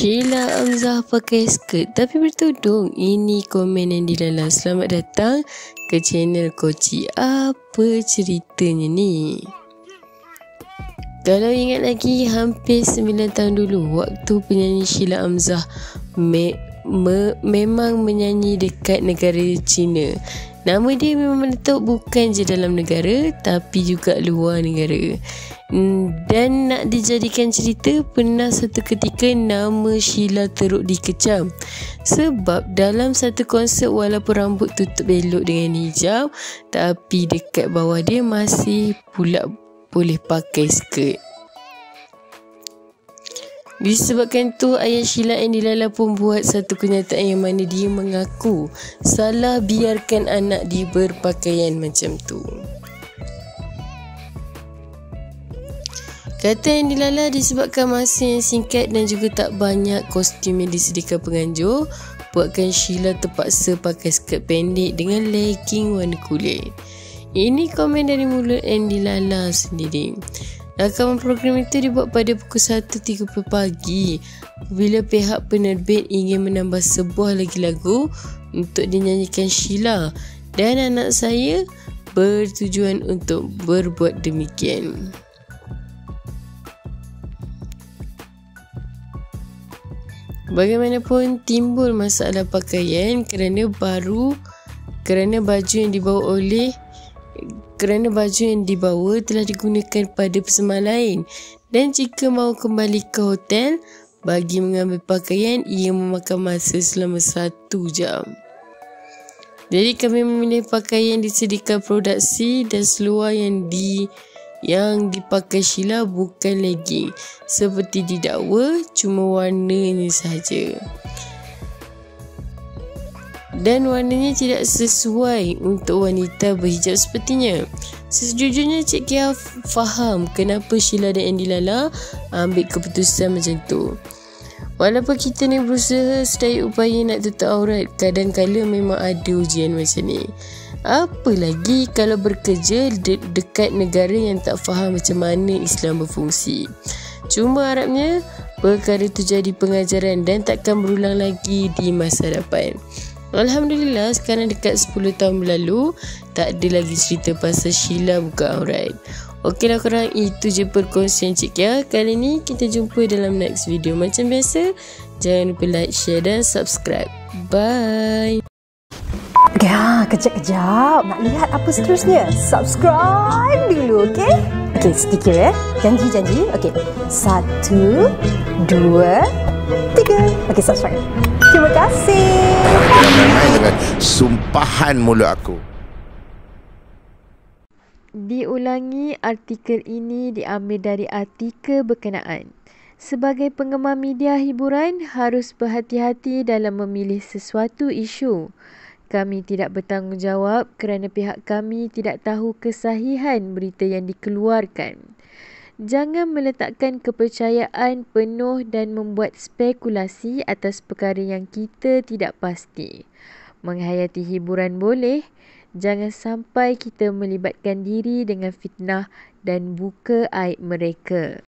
Sheila Amzah pakai skirt tapi bertudung. Ini komen yang dilalah. Selamat datang ke channel Koci. Apa ceritanya ni? Kalau ingat lagi hampir 9 tahun dulu waktu penyanyi Sheila Amzah me, me, memang menyanyi dekat negara China. Nama dia memang meletup bukan je dalam negara tapi juga luar negara. Hmm, dan nak dijadikan cerita pernah satu ketika nama Sheila teruk dikecam sebab dalam satu konsert walaupun rambut tutup elok dengan hijab tapi dekat bawah dia masih pula boleh pakai skirt. Disebabkan tu ayah Sheila yang dilala pun buat satu kenyataan yang mana dia mengaku salah biarkan anak dia berpakaian macam tu. Kata yang dilala disebabkan masa yang singkat dan juga tak banyak kostum yang disediakan penganjur buatkan Sheila terpaksa pakai skirt pendek dengan legging warna kulit. Ini komen dari mulut Andy Lala sendiri. Rakaman program itu dibuat pada pukul 1.30 pagi bila pihak penerbit ingin menambah sebuah lagi lagu untuk dinyanyikan Sheila dan anak saya bertujuan untuk berbuat demikian. Bagaimanapun timbul masalah pakaian kerana baru kerana baju yang dibawa oleh kerana baju yang dibawa telah digunakan pada persembahan lain. Dan jika mahu kembali ke hotel bagi mengambil pakaian ia memakan masa selama satu jam. Jadi kami memilih pakaian disediakan produksi dan seluar yang di yang dipakai Sheila bukan legging. Seperti didakwa cuma warnanya sahaja dan warnanya tidak sesuai untuk wanita berhijab sepertinya. Sejujurnya Cik Kia faham kenapa Sheila dan Andy Lala ambil keputusan macam tu. Walaupun kita ni berusaha sedaya upaya nak tutup aurat, kadang-kadang memang ada ujian macam ni. Apa lagi kalau bekerja de- dekat negara yang tak faham macam mana Islam berfungsi. Cuma harapnya perkara itu jadi pengajaran dan takkan berulang lagi di masa depan. Alhamdulillah sekarang dekat 10 tahun berlalu tak ada lagi cerita pasal Sheila buka aurat. Okeylah korang itu je perkongsian Cik Kia. Kali ni kita jumpa dalam next video. Macam biasa jangan lupa like, share dan subscribe. Bye. Okay, ha, kejap-kejap. Nak lihat apa seterusnya? Subscribe dulu, okay? Okay, sedikit ya. Janji-janji. Okay, satu, dua, tiga. Okay, subscribe. Terima kasih. Dengan sumpahan mulut aku. Diulangi artikel ini diambil dari artikel berkenaan. Sebagai penggemar media hiburan, harus berhati-hati dalam memilih sesuatu isu. Kami tidak bertanggungjawab kerana pihak kami tidak tahu kesahihan berita yang dikeluarkan. Jangan meletakkan kepercayaan penuh dan membuat spekulasi atas perkara yang kita tidak pasti. Menghayati hiburan boleh, jangan sampai kita melibatkan diri dengan fitnah dan buka aib mereka.